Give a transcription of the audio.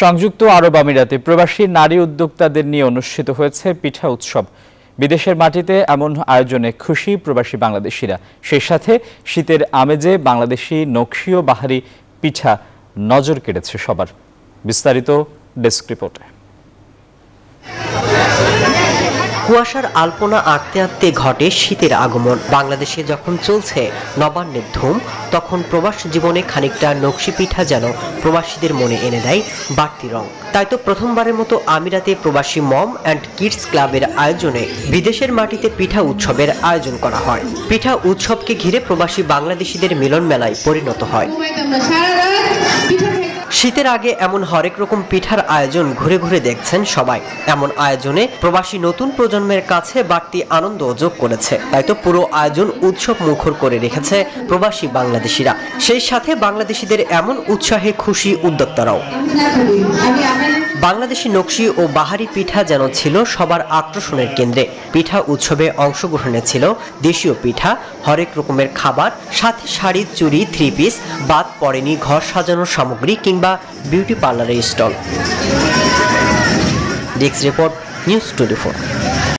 সংযুক্ত আরব আমিরাতে প্রবাসী নারী উদ্যোক্তাদের নিয়ে অনুষ্ঠিত হয়েছে পিঠা উৎসব। বিদেশের মাটিতে এমন আয়োজনে খুশি প্রবাসী বাংলাদেশিরা। সেই সাথে শীতের আমেজে বাংলাদেশি নকশি ও বাহারি পিঠা নজর কেড়েছে সবার। বিস্তারিত ডেস্ক রিপোর্টে। কুয়াশার আলপনা আঁকতে আঁকতে ঘটে শীতের আগমন। বাংলাদেশে যখন চলছে নবান্নের ধুম, তখন প্রবাস জীবনে খানিকটা নকশি পিঠা যেন প্রবাসীদের মনে এনে দেয় বাড়তি রং। তাই তো প্রথমবারের মতো আমিরাতে প্রবাসী মম অ্যান্ড কিডস ক্লাবের আয়োজনে বিদেশের মাটিতে পিঠা উৎসবের আয়োজন করা হয়। পিঠা উৎসবকে ঘিরে প্রবাসী বাংলাদেশিদের মিলন মেলায় পরিণত হয়। শীতের আগে এমন হরেক রকম পিঠার আয়োজন ঘুরে ঘুরে দেখছেন সবাই। এমন আয়োজনে প্রবাসী নতুন প্রজন্মের কাছে বাড়তি আনন্দ যোগ করেছে। তাই তো পুরো আয়োজন উৎসব মুখর করে রেখেছে প্রবাসী বাংলাদেশিরা। সেই সাথে বাংলাদেশিদের এমন উৎসাহে খুশি উদ্যোক্তারাও। বাংলাদেশি নকশি ও বাহারি পিঠা যেন ছিল সবার আকর্ষণের কেন্দ্রে। পিঠা উৎসবে অংশগ্রহণে ছিল দেশীয় পিঠা, হরেক রকমের খাবার, সাথে শাড়ি, চুড়ি থ্রি পিস বাদ পড়েনি ঘর সাজানোর সামগ্রী কিংবা বিউটি পার্লারের stall. Desk report, news twenty